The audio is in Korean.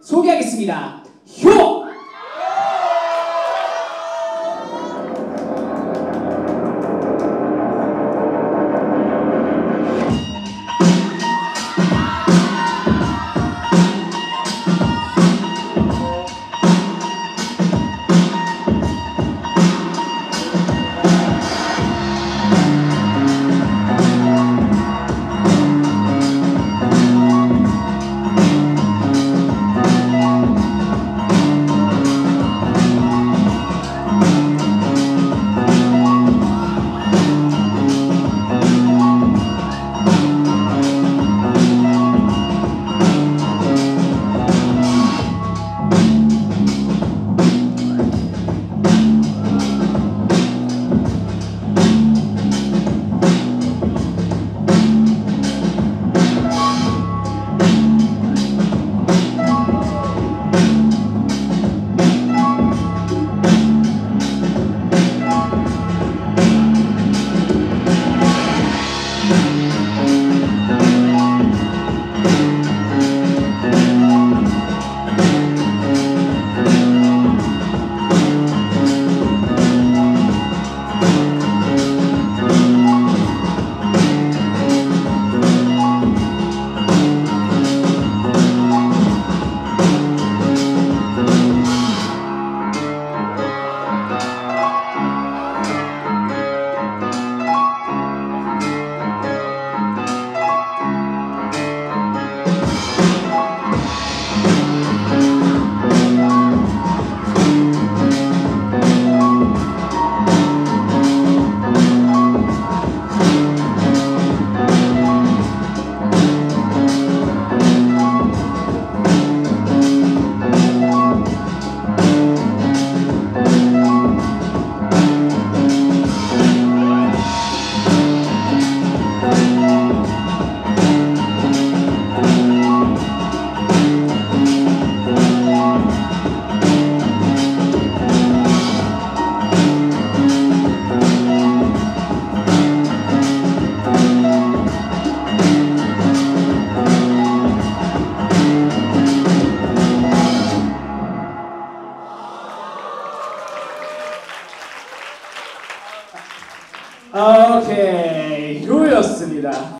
소개하겠습니다. 효! 아, 오케이. 요였습니다.